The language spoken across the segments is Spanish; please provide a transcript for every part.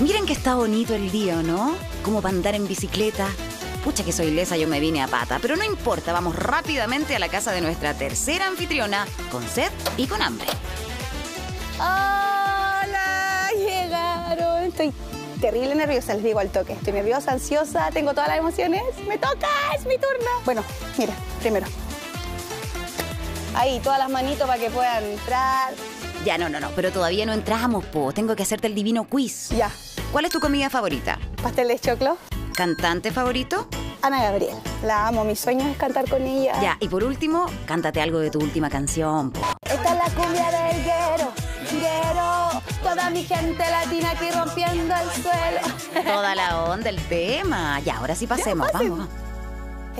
Miren que está bonito el día, ¿no? Como para andar en bicicleta. Pucha que soy lesa, yo me vine a pata, pero no importa, vamos rápidamente a la casa de nuestra tercera anfitriona, con sed y con hambre. ¡Hola! Llegaron. Estoy terrible nerviosa, les digo al toque. Estoy nerviosa, ansiosa, tengo todas las emociones. ¡Me toca! ¡Es mi turno! Bueno, mira, primero. Ahí, todas las manitos para que puedan entrar. Ya, no, no, no, pero todavía no entramos, po. Tengo que hacerte el divino quiz. Ya. ¿Cuál es tu comida favorita? Pastel de choclo. ¿Cantante favorito? Ana Gabriel. La amo, mi sueño es cantar con ella. Ya, y por último, cántate algo de tu última canción, po. Esta es la cumbia del guero, guero. Toda mi gente latina aquí rompiendo el suelo. Toda la onda, el tema. Ya, ahora sí pasemos, vamos.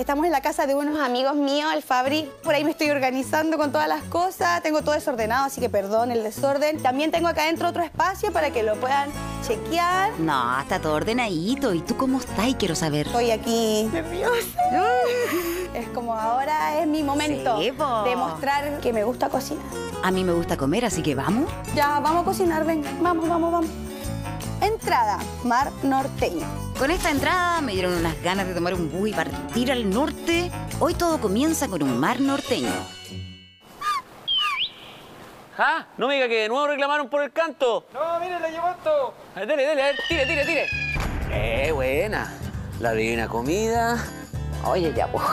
Estamos en la casa de unos amigos míos, el Fabri. Por ahí me estoy organizando con todas las cosas. Tengo todo desordenado, así que perdón el desorden. También tengo acá adentro otro espacio para que lo puedan chequear. No, está todo ordenadito. ¿Y tú cómo estás? Y quiero saber. Estoy aquí nerviosa. Es como ahora es mi momento Sí, de mostrar que me gusta cocinar. A mí me gusta comer, así que vamos. Ya, vamos a cocinar, ven. Vamos, vamos, vamos. Entrada, mar norteño. Con esta entrada me dieron unas ganas de tomar un bus y partir al norte. Hoy todo comienza con un mar norteño. ¿Ah? No me diga que de nuevo reclamaron por el canto. No, mire, le llevó esto. A ver, dele, dele, a ver, tire, tire, tire. Eh, buena. La divina comida. Oye, ya, pues.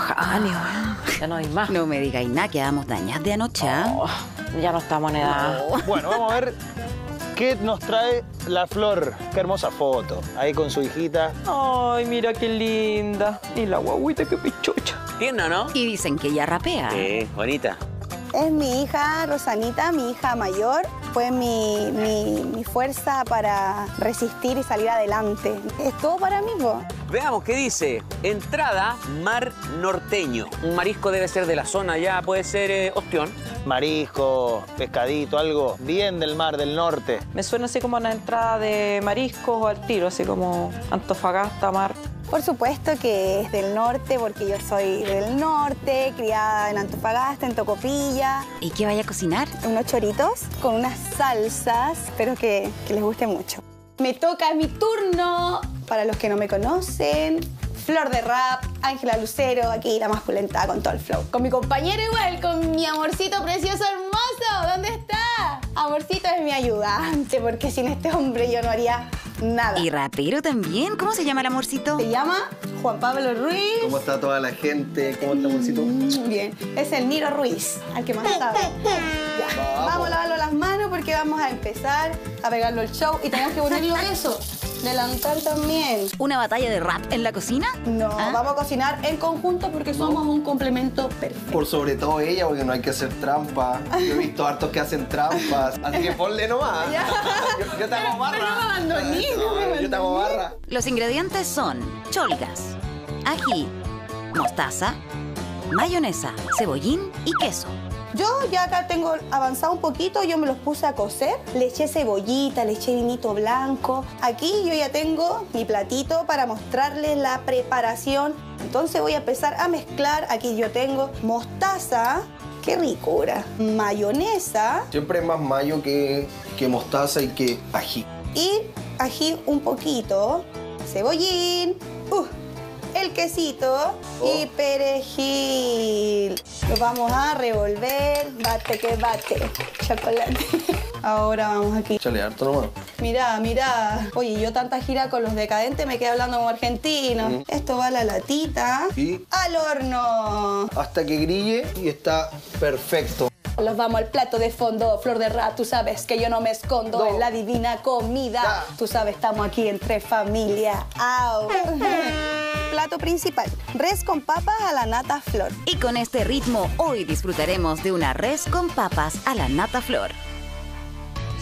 Ya no hay más. No me digáis nada, quedamos dañadas de anoche. ¿ah? Oh, ya no estamos en edad. Bueno, vamos a ver qué nos trae la flor. Qué hermosa foto. Ahí con su hijita. Ay, mira qué linda. Y la guaguita qué pichucha. Tierna, ¿no? Y dicen que ella rapea. Sí, bonita. Es mi hija Rosanita, mi hija mayor. Fue mi, mi- mi fuerza para resistir y salir adelante. Es todo para mí, po. Veamos qué dice. Entrada, mar norteño. Un marisco debe ser de la zona ya, puede ser eh, ostión. Marisco, pescadito, algo bien del mar del norte. Me suena así como una entrada de mariscos o al tiro, así como Antofagasta, mar. Por supuesto que es del norte, porque yo soy del norte, criada en Antofagasta, en Tocopilla. ¿Y qué vaya a cocinar? Unos choritos con unas salsas. Espero que, que les guste mucho. Me toca mi turno. Para los que no me conocen, Flor de Rap, Ángela Lucero, aquí la masculenta con todo el flow. Con mi compañero igual, con mi amorcito precioso hermoso. ¿Dónde está? Amorcito es mi ayudante, porque sin este hombre yo no haría nada. ¿Y rapero también? ¿Cómo se llama el amorcito? Se llama Juan Pablo Ruiz. ¿Cómo está toda la gente? ¿Cómo está, Moncito? Mm, Bien, es el Niro Ruiz, al que más sabe. Ya. Vamos a lavarlo las manos porque vamos a empezar a pegarlo el show y tenemos que ponerlo eso. Delantal también. ¿Una batalla de rap en la cocina? No, ¿Ah? vamos a cocinar en conjunto porque somos un complemento perfecto. Por sobre todo ella, porque no hay que hacer trampa. Yo he visto hartos que hacen trampas. Así que ponle nomás. Yo, yo te hago barra. Pero no me abandoní, no me No, Yo te hago barra. Los ingredientes son cholgas, ají, mostaza, mayonesa, cebollín y queso. Yo ya acá tengo avanzado un poquito, yo me los puse a cocer, le eché cebollita, le eché vinito blanco. Aquí yo ya tengo mi platito para mostrarles la preparación. Entonces voy a empezar a mezclar. Aquí yo tengo mostaza, qué ricura, mayonesa Siempre es más mayo que, que mostaza y que ají. y ají un poquito, cebollín, uh, el quesito y Oh. perejil. Vamos a revolver, bate que bate, chocolate. Ahora vamos aquí. Échale harto nomás. Mira, mira. Oye, yo tanta gira con los decadentes me quedé hablando como argentino. Esto va a la latita. Y Al horno. hasta que grille y está perfecto. Los vamos al plato de fondo, flor de rat, tú sabes que yo no me escondo No. en la divina comida. Tú sabes, estamos aquí entre familia. ¡Au! plato principal, res con papas a la nata flor. Y con este ritmo, hoy disfrutaremos de una res con papas a la nata flor.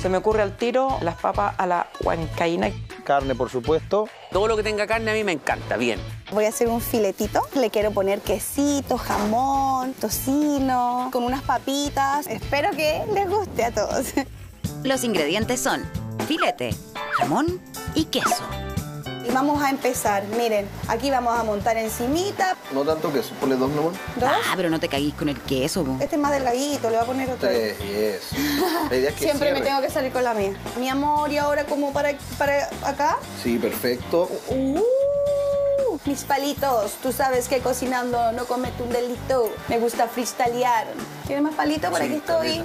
Se me ocurre al tiro las papas a la huancaína. Carne, por supuesto. Todo lo que tenga carne a mí me encanta, bien. Voy a hacer un filetito. Le quiero poner quesito, jamón, tocino, con unas papitas. Espero que les guste a todos. Los ingredientes son filete, jamón y queso. Y vamos a empezar. Miren, aquí vamos a montar encimita. No tanto queso, ponle dos nomás. Dos. Ah, pero no te caguís con el queso, po. Este es más delgadito, le voy a poner otro. Tres, y eso. La idea es que Siempre me tengo que salir con la mía. Mi amor, y ahora como para, para acá. Sí, perfecto. Uh, mis palitos. Tú sabes que cocinando no cometo un delito. Me gusta freestylear. ¿Tienes más palitos? Por Sí, aquí estoy.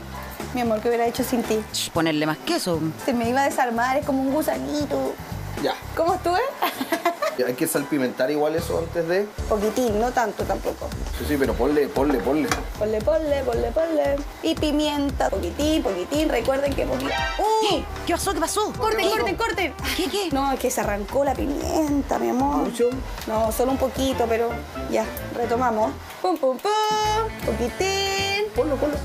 Mi amor, ¿qué hubiera hecho sin ti? Ch, Ponerle más queso. Se me iba a desarmar, es como un gusanito. Ya. ¿Cómo estuve? Hay que salpimentar igual eso antes de. Poquitín, no tanto tampoco. Sí, sí, pero ponle, ponle, ponle. Ponle, ponle, ponle, ponle. Y pimienta, poquitín, poquitín. Recuerden que poquitín. ¡Uh! ¿Qué pasó? ¿Qué pasó? ¡Corten, corten, corten! ¿Qué, qué? No, es que se arrancó la pimienta, mi amor. ¿Mucho? No, solo un poquito, pero ya, retomamos. Pum, pum, pum. Poquitín. Ponlo, ponlo.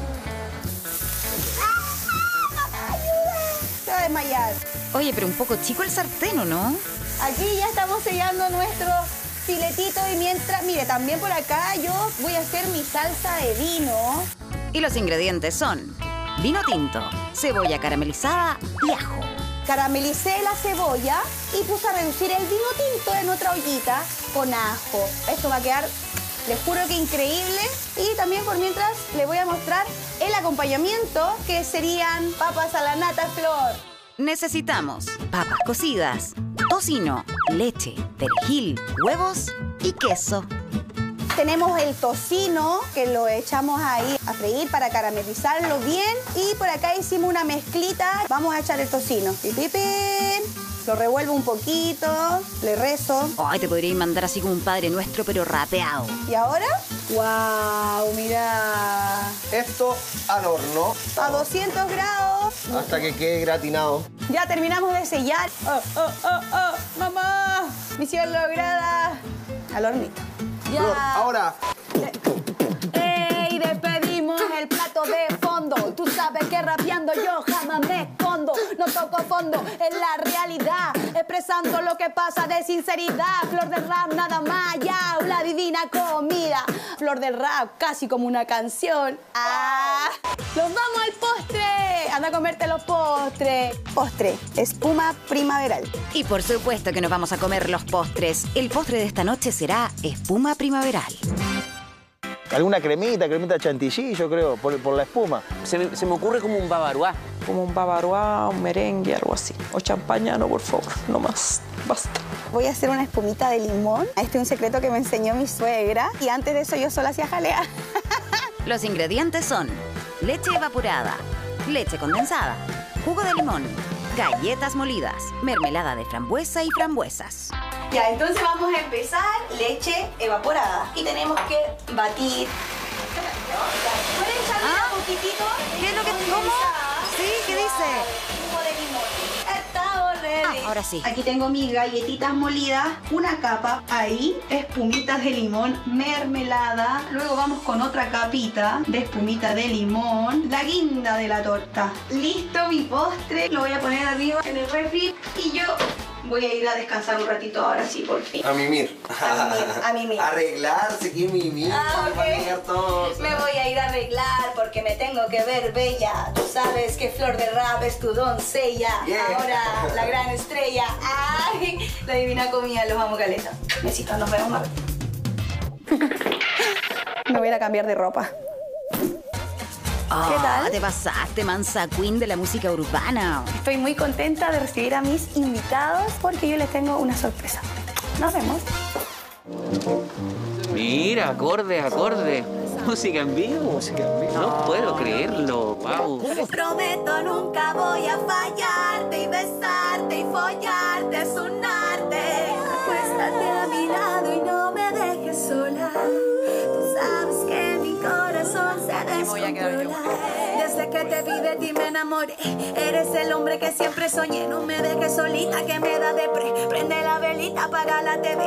Se va a desmayar. Oye, pero un poco chico el sartén, ¿o no? Aquí ya estamos sellando nuestro filetito y mientras, mire, también por acá yo voy a hacer mi salsa de vino. Y los ingredientes son vino tinto, cebolla caramelizada y ajo. Caramelicé la cebolla y puse a reducir el vino tinto en otra ollita con ajo. Esto va a quedar, les juro que increíble. Y también por mientras les voy a mostrar el acompañamiento que serían papas a la nata flor. Necesitamos papas cocidas, tocino, leche, perejil, huevos y queso. Tenemos el tocino que lo echamos ahí a freír para caramelizarlo bien. Y por acá hicimos una mezclita. Vamos a echar el tocino. Lo revuelvo un poquito, le rezo. Ay, te podría mandar así como un padre nuestro, pero rapeado. ¿Y ahora? ¡Wow! Mira. Esto al horno A 200 grados. hasta que quede gratinado. Ya terminamos de sellar. ¡Oh, oh, oh, oh! ¡Mamá! Misión lograda. Al hornito. Ya. Flor, ahora. Fondo, es la realidad. Expresando lo que pasa de sinceridad. Flor del rap, nada más. Ya, la divina comida. Flor del rap, casi como una canción. ¡Ah! ¡Nos vamos al postre! Anda a comerte los postres. Postre, espuma primaveral. Y por supuesto que nos vamos a comer los postres. El postre de esta noche será espuma primaveral. Alguna cremita, cremita chantilly, yo creo, por, por la espuma. Se me, se me ocurre como un bavarois. Como un bavarois, un merengue, algo así. O champaña, no, por favor, no más. Basta. Voy a hacer una espumita de limón. Este es un secreto que me enseñó mi suegra. Y antes de eso yo solo hacía jalea. Los ingredientes son leche evaporada, leche condensada, jugo de limón, galletas molidas, mermelada de frambuesa y frambuesas. Ya, entonces vamos a empezar leche evaporada. Y tenemos que batir. ¿Pueden echarle Ah. un poquitito? ¿Qué es lo que- cómo? Sí, ¿qué dice? Jugo de limón. Estamos ready. Ah, ahora sí. Aquí tengo mis galletitas molidas, una capa ahí, espumitas de limón, mermelada. Luego vamos con otra capita de espumita de limón, la guinda de la torta. Listo mi postre, lo voy a poner arriba en el refri y yo voy a ir a descansar un ratito ahora sí, por fin. A mimir. A mimir, a mimir. Arreglarse, que mimir. Ah, ok. Para llegar todos. Me voy a ir a arreglar porque me tengo que ver bella. Tú sabes que Flor de Rap es tu doncella. Yeah. Ahora la gran estrella. Ay, la divina comida, los amo caleta. Besitos, nos vemos más. Me voy a cambiar de ropa. Ah, tal? Te pasaste, mansa queen de la música urbana. Estoy muy contenta de recibir a mis invitados porque yo les tengo una sorpresa. Nos vemos. Mira, acorde, acorde. Música en vivo. Música en vivo. No puedo creerlo, Pau. Prometo nunca voy a fallarte y besarte y follarte, de ti me enamoré. Eres el hombre que siempre soñé. No me dejes solita que me da depre. Prende la velita, apaga la TV.